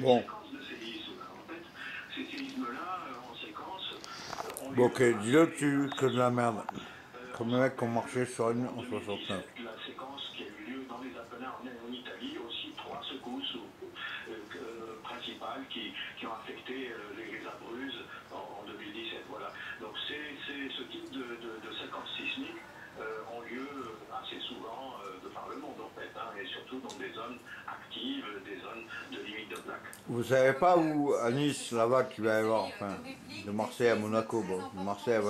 Bon. euh, euh, Bon, ok, dis-le tu que de la merde. Comme les mecs qui ont marché sur une en 69. La séquence qui a eu lieu dans les Apennins en, Italie, aussi trois secousses euh, principales qui, ont affecté euh, les, les zones actives, des zones de limite de plaque. Vous savez pas où, à Nice, là-bas, qu'il va y avoir, enfin, de Marseille à Monaco, bon, de Marseille à les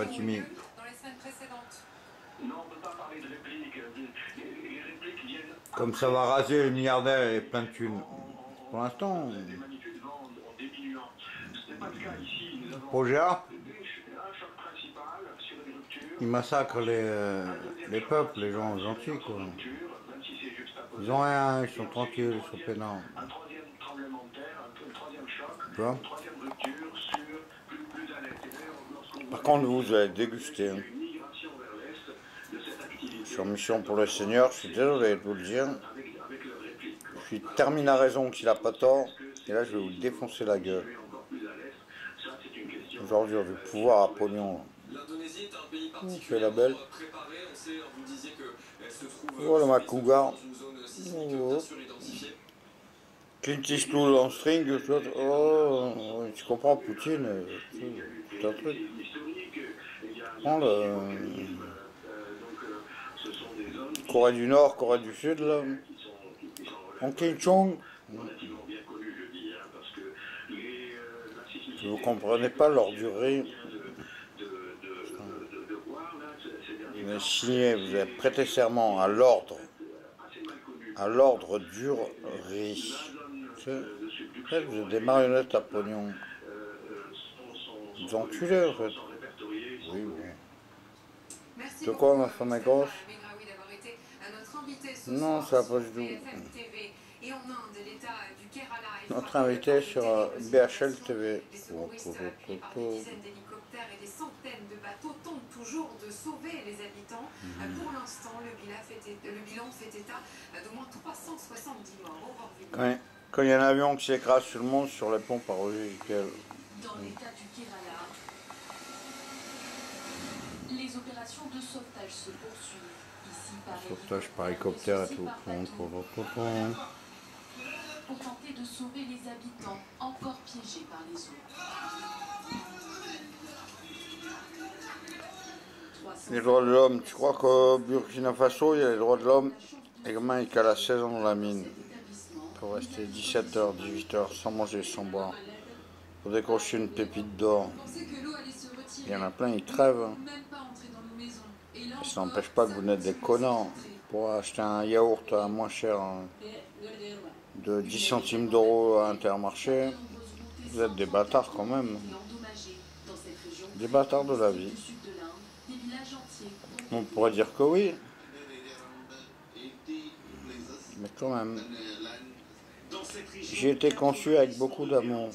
précédentes. Non, on ne peut pas parler de répliques. euh, Les, les répliques viennent Comme ça va raser les milliardaires et plein de thunes. Pour l'instant, des magnitudes vent en diminuant. Ce n'est pas le cas ici. Nous avons projet A, ils massacrent les, euh, les peuples, les gens gentils, quoi. rupture, même si c'est juxtaposé. Ils ont rien, ils sont tranquilles, ils sont peinants. Un troisième tremblement de terre, un, un troisième choc, une troisième rupture sur plus, plus à Par contre, vous allez déguster. une migration vers l'est de cette activité Sur mission pour le Seigneur, je suis désolé de vous le dire. Je suis termine à raison qu'il a pas tort. Et là, je vais vous défoncer la gueule. Aujourd'hui, du pouvoir à pognon. L'Indonésie est un pays fait particulièrement la belle. préparé. On sait, vous disiez qu'elle se trouve Voilà ma cougar. Clint Eastwood en string, oh, comprends, Poutine, euh, c'est un truc. Prends le euh, euh, Corée du Nord, Corée du Sud, là. En Kim euh, sismicité vous comprenez pas leur durée. ces derniers Vous avez prêté serment à l'ordre. À l'ordre Peut-être vous êtes des marionnettes à pognon. sont enculés, en fait. Oui, oui. De quoi, beaucoup, ma femme est Stéphane grosse Non, ça va pas du tout. Notre invité sur BHL. TV. Oh, oh, oh, et des centaines de bateaux, tentent toujours de sauver les habitants. Mhm. Euh, Pour l'instant, le bilan fait, é- le bilan fait état euh, d'au moins 370 morts. Quand quand il y a un avion qui s'écrase sur le monde sur les ponts par logiciel. Dans l'état du Kerala, les opérations de sauvetage se poursuivent. Ici par Sauvetage par hélicoptère et tout. pour tenter de sauver les habitants encore piégés par les eaux. Les droits de l'homme, tu crois qu'au Burkina Faso, il y a les droits de l'homme? Les gamins, ils calent à 16 ans dans la mine. Pour rester 17h, 18h, sans manger, sans boire. Pour décrocher une pépite d'or. Il y en a plein, ils crèvent. hein. Et Et ça n'empêche pas que vous n'êtes des connards. Pour acheter un yaourt à moins cher hein, de 10 centimes d'euros à Intermarché, vous êtes des bâtards quand même. région. Des bâtards de la vie. Du sud de l'Inde, des villages entiers On pourrait dire que oui, mais quand même. Dans cette région, J'ai été conçu avec beaucoup d'amour.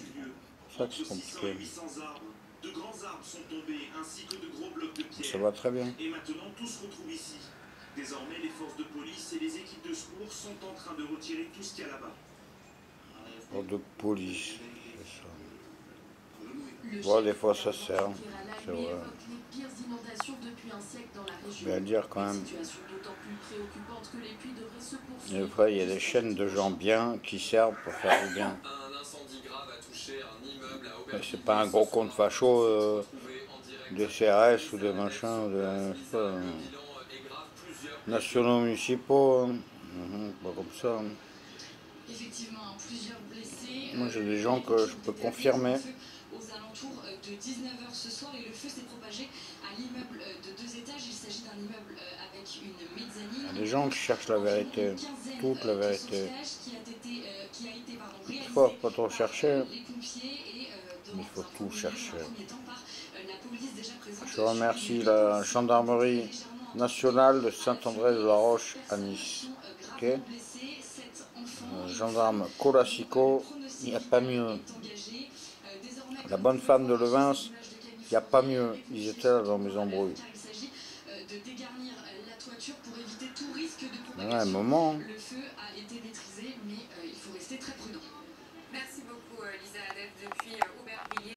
C'est ça que c'est Entre 600 et compliqué. 800 arbres, de grands arbres sont tombés, ainsi que de gros blocs de pierre. Ça va très bien. Et maintenant, tout se retrouve ici. Désormais, les forces de police et les équipes de secours sont en train de retirer tout ce qu'il y a là-bas. Pour de police. c'est ça. Ouais, des fois, ça sert, Kerala, c'est lui, vrai. évoque les pires inondations depuis un siècle dans la région. Je vais le dire quand même. situation d'autant plus préoccupante que les pluies devraient se Des poursuivre. fois, il y a des chaînes de gens bien qui servent pour faire du bien. Un incendie grave a touché un immeuble à Mais Aubervilliers. c'est pas un gros compte facho euh, des CRS ou des machins, ou des je sais pas, euh, Le bilan est grave. Plusieurs nationaux municipaux. hein. Mhm, pas comme ça. hein. Effectivement, plusieurs blessés. Moi, j'ai Euh, des gens que je peux de confirmer. De 19h ce soir et le feu s'est propagé à l'immeuble euh, de deux étages. Il s'agit d'un immeuble euh, avec une mezzanine. Il y a des gens qui cherchent la vérité, toute la euh, vérité. pompiers et euh, dans Il faut tout chercher. Je remercie la gendarmerie nationale de Saint-André-de-la-Roche à Nice. Ok. Ok. Euh, gendarme Colasico, il n'y a pas mieux. La bonne femme de Levins, il n'y a pas mieux. Ils étaient là dans mes embrouilles. Il s'agit euh, de dégarnir euh, la toiture pour éviter tout risque de Ouais, un propagation. moment.